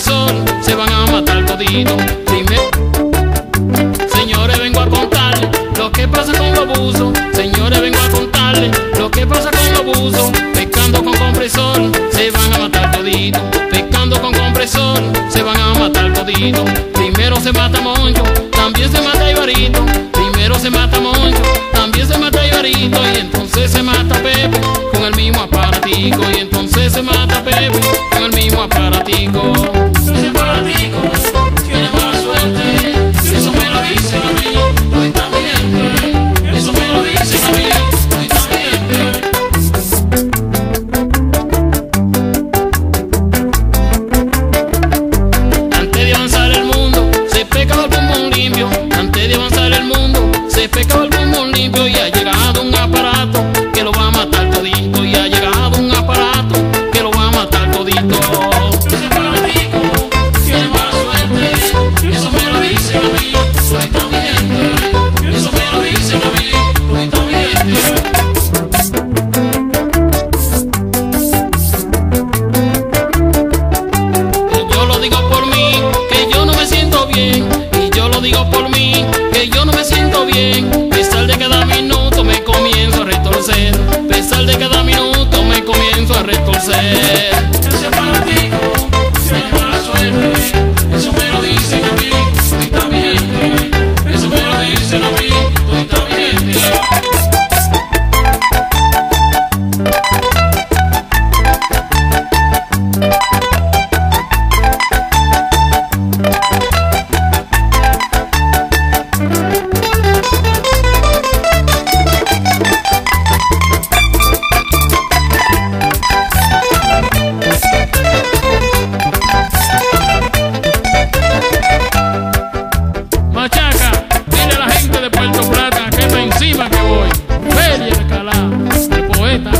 sol se van a matar todito. Dime, señores, vengo a contarles lo que pasa con los abusos. Señores, vengo a contarles lo que pasa con los abusos. Pescando con compresor se van a matar todito. Pescando con compresor se van a matar todito. Primero se mata Moncho, también se mata Ibarito. Primero se mata Moncho. me poeta.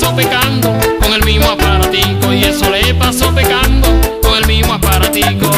pasó pecando con el mismo aparatico y eso le pasó pecando con el mismo aparatico.